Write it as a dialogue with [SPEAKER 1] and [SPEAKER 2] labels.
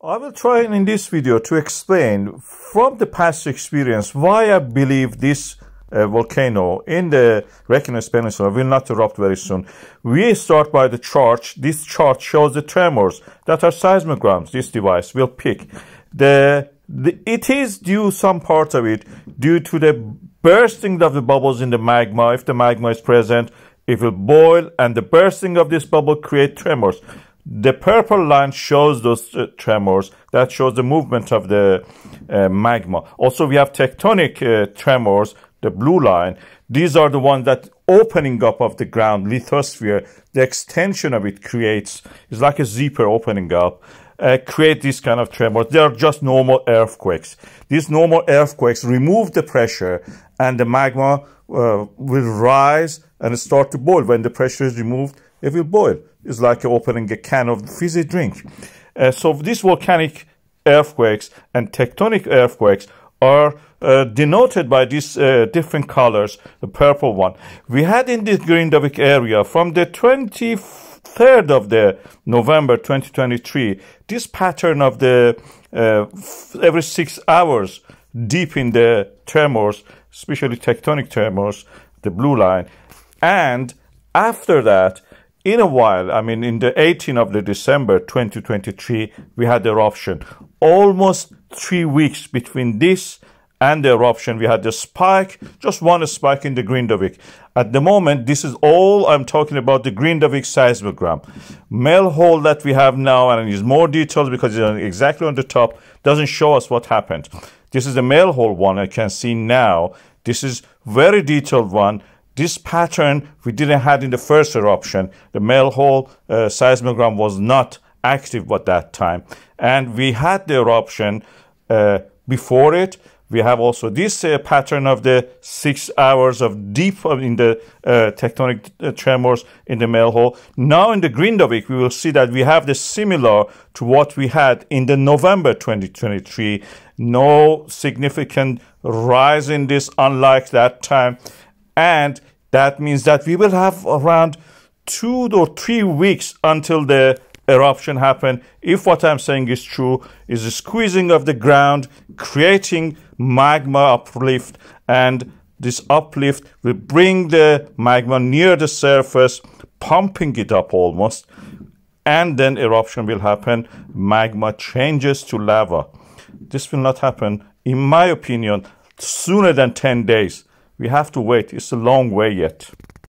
[SPEAKER 1] I will try in this video to explain from the past experience why I believe this uh, volcano in the Reykjanes Peninsula will not erupt very soon. We start by the chart. This chart shows the tremors that are seismograms. This device will pick. The, the, it is due, some part of it, due to the bursting of the bubbles in the magma. If the magma is present, it will boil and the bursting of this bubble create tremors. The purple line shows those uh, tremors. That shows the movement of the uh, magma. Also, we have tectonic uh, tremors, the blue line. These are the ones that opening up of the ground, lithosphere, the extension of it creates, it's like a zipper opening up. Uh, create these kind of tremors. They are just normal earthquakes. These normal earthquakes remove the pressure and the magma uh, will rise and start to boil. When the pressure is removed, it will boil. It's like opening a can of fizzy drink. Uh, so these volcanic earthquakes and tectonic earthquakes are uh, denoted by these uh, different colors, the purple one. We had in this Grindavik area from the 23rd of the November 2023, this pattern of the uh, every six hours deep in the tremors, especially tectonic tremors, the blue line. And after that, in a while, I mean, in the 18th of the December 2023, we had eruption. Almost three weeks between this and the eruption, we had the spike, just one spike in the Grindavik. At the moment, this is all I'm talking about the Grindavik seismogram. Melhóll that we have now, and it's more detailed because it's exactly on the top, doesn't show us what happened. This is the Melhóll one I can see now. This is very detailed one this pattern we didn't have in the first eruption. The Melhóll uh, seismogram was not active at that time. And we had the eruption uh, before it. We have also this uh, pattern of the six hours of deep in the uh, tectonic uh, tremors in the Melhóll. Now in the Grindavik, we will see that we have the similar to what we had in the November 2023. No significant rise in this, unlike that time. And that means that we will have around two or three weeks until the eruption happen. If what I'm saying is true, is a squeezing of the ground, creating magma uplift, and this uplift will bring the magma near the surface, pumping it up almost, and then eruption will happen. Magma changes to lava. This will not happen, in my opinion, sooner than 10 days. We have to wait. It's a long way yet.